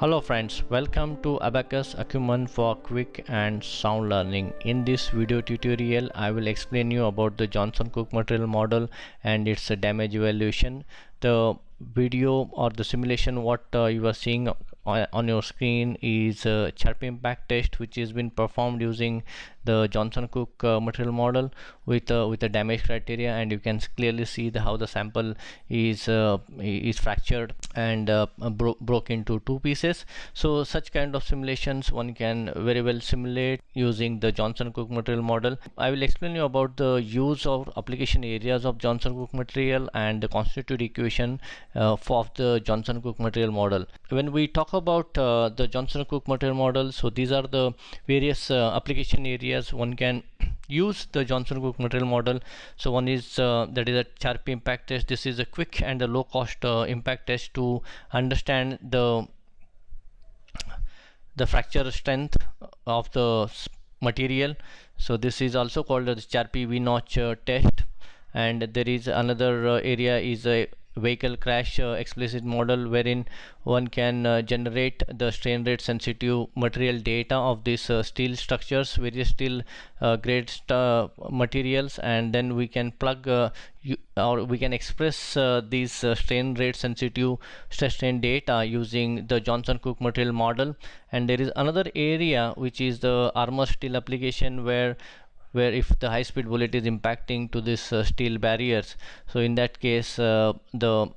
Hello friends, welcome to Abaqus Acumen for quick and sound learning. In this video tutorial, I will explain you about the Johnson Cook material model and its damage evaluation. The video or the simulation what uh, you are seeing on your screen is a Charpy impact test which has been performed using the Johnson Cook uh, material model with uh, with the damage criteria and you can clearly see the, how the sample is uh, is fractured and bro broke into two pieces. So such kind of simulations one can very well simulate using the Johnson Cook material model. I will explain you about the use of application areas of Johnson Cook material and the constitutive equation uh, for the Johnson Cook material model. When we talk about uh, the Johnson Cook material model so these are the various uh, application areas one can use the Johnson Cook material model. So one is uh, that is a Charpy impact test. This is a quick and a low cost uh, impact test to understand the the fracture strength of the material. So this is also called the Charpy V-notch uh, test. And there is another uh, area is a vehicle crash uh, explicit model wherein one can uh, generate the strain rate sensitive material data of these uh, steel structures various steel uh, grade uh, materials and then we can plug uh, or we can express these strain rate sensitive stress strain data using the Johnson Cook material model. And there is another area which is the armor steel application where where if the high speed bullet is impacting to this uh, steel barriers. So in that case uh, the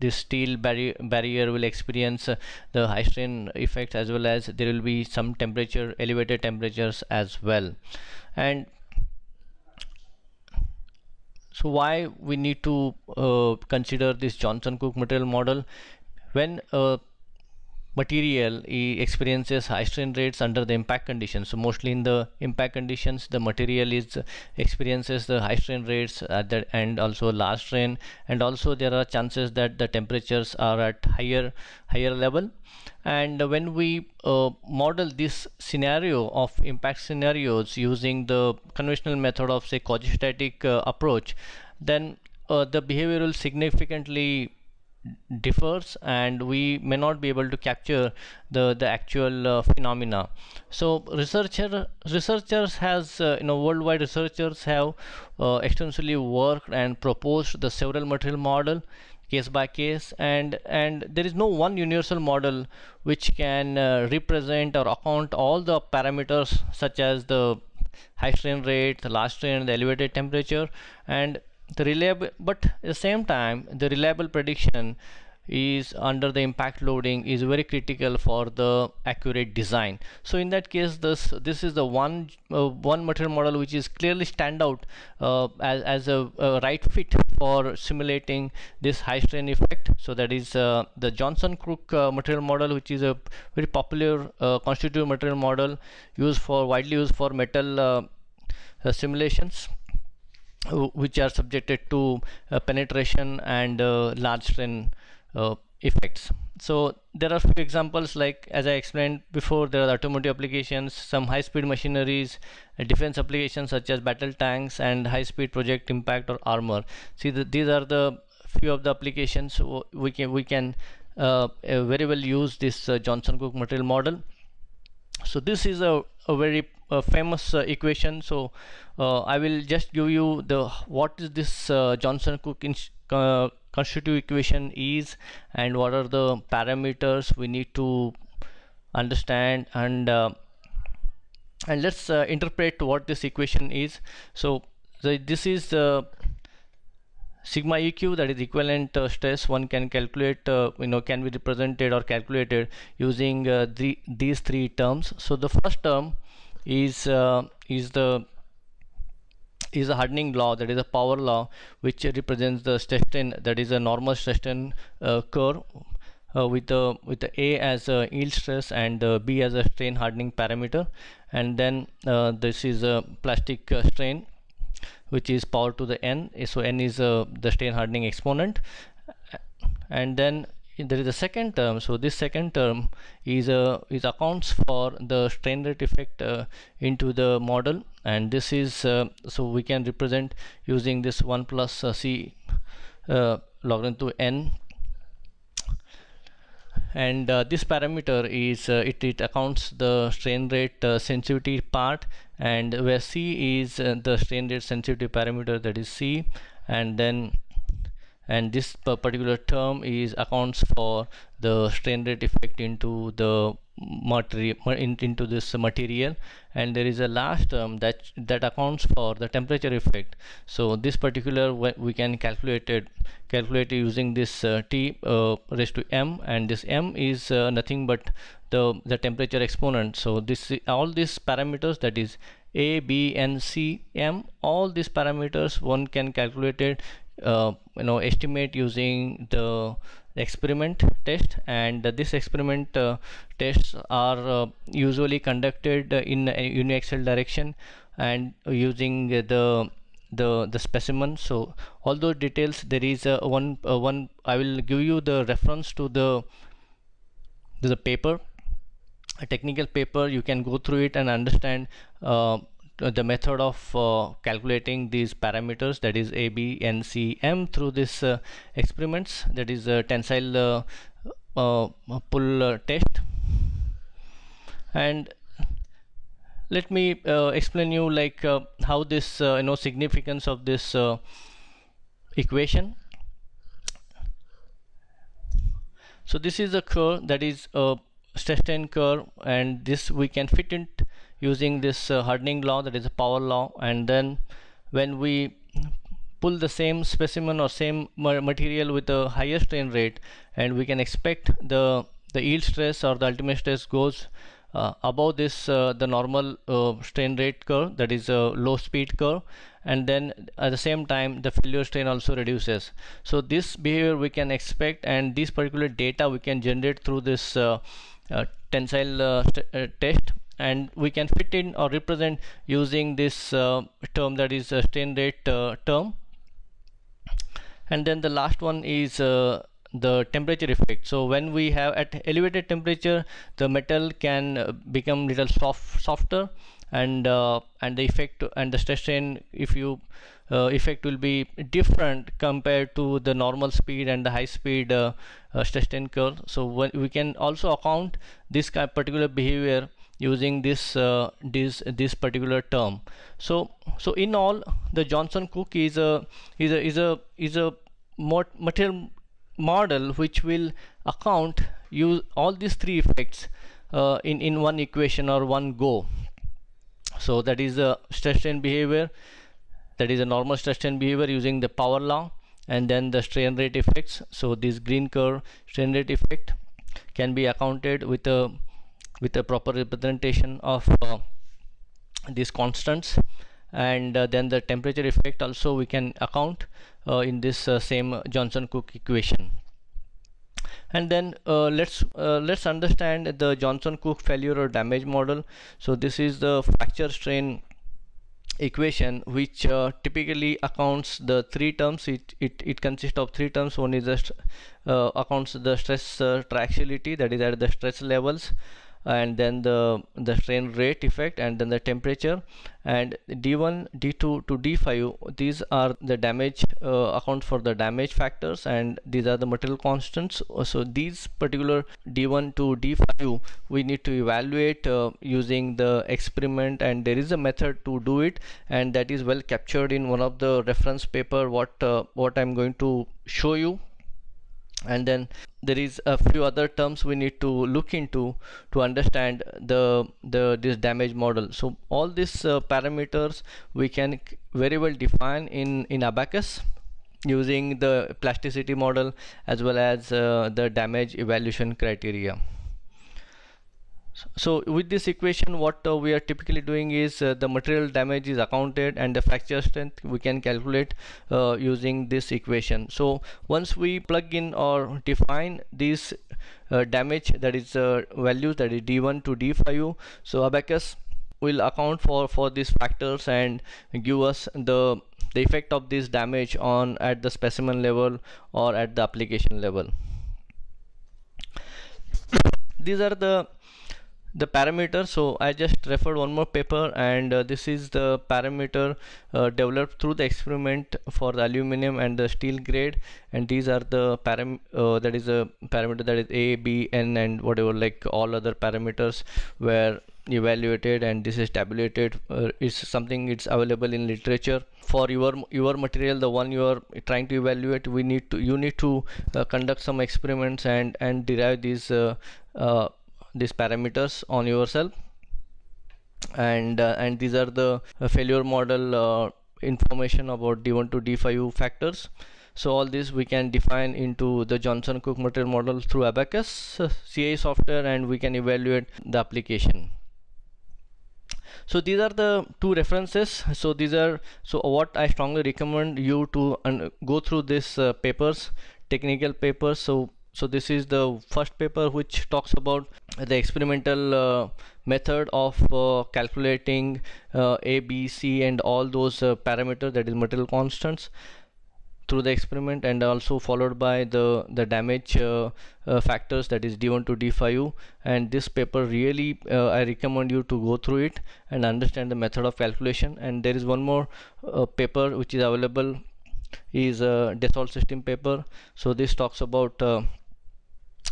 this steel barrier barrier will experience uh, the high strain effects as well as there will be some temperature elevated temperatures as well. And so why we need to uh, consider this Johnson Cook material model? When uh, material experiences high strain rates under the impact conditions. So mostly in the impact conditions the material is experiences the high strain rates at the and also large strain. And also there are chances that the temperatures are at higher higher level. And when we uh, model this scenario of impact scenarios using the conventional method of say quasi-static uh, approach then uh, the behavior will significantly differs and we may not be able to capture the the actual uh, phenomena. So researcher researchers has uh, you know worldwide researchers have uh, extensively worked and proposed the several material model case by case and and there is no one universal model which can uh, represent or account all the parameters such as the high strain rate the large strain the elevated temperature and the reliable but at the same time the reliable prediction is under the impact loading is very critical for the accurate design. So in that case this this is the one uh, one material model which is clearly stand out uh, as, as a, a, right fit for simulating this high strain effect. So that is uh, the Johnson Cook uh, material model which is a very popular uh, constitutive material model used for widely used for metal uh, simulations which are subjected to uh, penetration and uh, large strain uh, effects. So there are few examples like as I explained before there are automotive applications some high-speed machineries defense applications such as battle tanks and high-speed project impact or armor. See the, these are the few of the applications we can we can uh, very well use this uh, Johnson Cook material model. So this is a, a very uh, famous uh, equation. So uh, I will just give you the what is this uh, Johnson Cook constitutive equation is and what are the parameters we need to understand and and let's interpret what this equation is. So the, this is the sigma eq that is equivalent uh, stress. One can calculate uh, you know can be represented or calculated using uh, the, these three terms. So the first term is uh, is the is a hardening law that is a power law which represents the stress strain that is a normal stress strain uh, curve uh, with the with the A as a yield stress and B as a strain hardening parameter. And then this is a plastic strain which is power to the n. So n is uh, the strain hardening exponent. And then there is a second term. So this second term is uh, is accounts for the strain rate effect uh, into the model. And this is uh, so we can represent using this 1 plus c log to n. And uh, this parameter is uh, it, it accounts the strain rate uh, sensitivity part. And where C is the strain rate sensitivity parameter that is C. And then and this particular term is accounts for the strain rate effect into the material into this material. And there is a last term that that accounts for the temperature effect. So this particular we can calculate it calculate using this uh, t uh, raised to m. And this m is uh, nothing but the the temperature exponent. So this all these parameters that is a b and c m all these parameters one can calculate it uh, you know estimate using the experiment test. And uh, this experiment uh, tests are uh, usually conducted in uniaxial direction and using the the the specimen. So all those details there is a one one I will give you the reference to the the paper. A technical paper you can go through it and understand uh, the method of uh, calculating these parameters that is a b and c m through this uh, experiments that is a tensile uh, uh, pull test. And let me uh, explain you like uh, how this uh, you know significance of this equation. So this is a curve that is a stress strain curve and this we can fit it using this uh, hardening law that is a power law. And then when we pull the same specimen or same material with a higher strain rate and we can expect the the yield stress or the ultimate stress goes uh, above this uh, the normal uh, strain rate curve that is a low speed curve. And then at the same time the failure strain also reduces. So this behavior we can expect and this particular data we can generate through this uh, uh, tensile uh, test and we can fit in or represent using this uh, term that is a strain rate uh, term. And then the last one is uh, the temperature effect. So when we have at elevated temperature the metal can uh, become little soft softer and uh, and the effect and the stress strain if you uh, effect will be different compared to the normal speed and the high speed stress strain curve so we can also account this particular behavior using this uh, this this particular term. So so in all the Johnson Cook is a is a is a is a material model which will account use all these three effects uh, in in one equation or one go. So that is a stress strain behavior that is a normal stress strain behavior using the power law and then the strain rate effects. So this green curve strain rate effect can be accounted with a with a proper representation of uh, these constants. And uh, then the temperature effect also we can account uh, in this uh, same Johnson-Cook equation. And then uh, let's let's understand the Johnson-Cook failure or damage model. So this is the fracture strain equation which uh, typically accounts the three terms. It, it it consists of three terms. One is just uh, accounts the stress uh, triaxiality that is at the stress levels and then the the strain rate effect and then the temperature. And d1 d2 to d5 these are the damage uh, account for the damage factors and these are the material constants. So these particular d1 to d5 we need to evaluate uh, using the experiment and there is a method to do it and that is well captured in one of the reference paper what uh, what i'm going to show you and then there is a few other terms we need to look into to understand the the this damage model. So all these uh, parameters we can very well define in in abaqus using the plasticity model as well as uh, the damage evaluation criteria so with this equation what uh, we are typically doing is uh, the material damage is accounted and the fracture strength we can calculate uh, using this equation. So once we plug in or define this uh, damage that is uh, values that is d1 to d5 so abaqus will account for for these factors and give us the the effect of this damage on at the specimen level or at the application level. These are the the parameter. So I just referred one more paper and uh, this is the parameter uh, developed through the experiment for the aluminum and the steel grade. And these are the param uh, that is a parameter that is a b n and whatever like all other parameters were evaluated and this is tabulated uh, is something it's available in literature. For your your material the one you are trying to evaluate we need to you need to uh, conduct some experiments and and derive these uh, these parameters on yourself. And uh, and these are the failure model uh, information about d1 to d5 factors. So all this we can define into the Johnson Cook material model through abaqus uh, CAE software and we can evaluate the application. So these are the two references. So these are so what I strongly recommend you to go through these uh, papers technical papers. So so this is the first paper which talks about the experimental uh, method of uh, calculating uh, a b c and all those uh, parameters that is material constants through the experiment and also followed by the the damage uh, uh, factors that is d1 to d5 and this paper really I recommend you to go through it and understand the method of calculation. And there is one more paper which is available is a Dassault system paper. So this talks about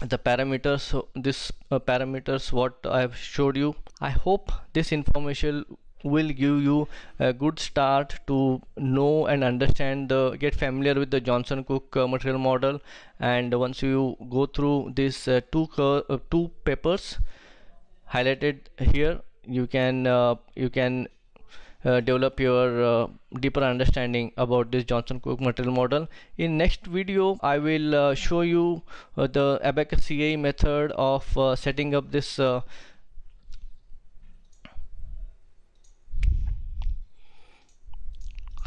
the parameters so this uh, parameters what I have showed you. I hope this information will give you a good start to know and understand the get familiar with the Johnson Cook uh, material model. And once you go through these uh, two uh, two papers highlighted here you can uh, you can uh, develop your uh, deeper understanding about this Johnson Cook material model. In next video, I will uh, show you uh, the Abaqus CAE method of uh, setting up this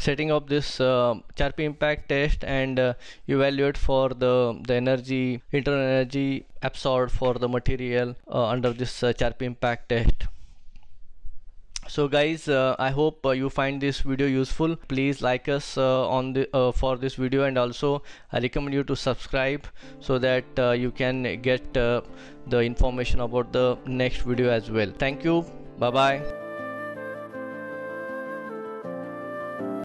setting up this uh, Charpy impact test and uh, evaluate for the the energy internal energy absorbed for the material uh, under this uh, Charpy impact test so guys uh, i hope uh, you find this video useful. Please like us uh, on the uh, for this video and also i recommend you to subscribe so that uh, you can get uh, the information about the next video as well. Thank you. Bye bye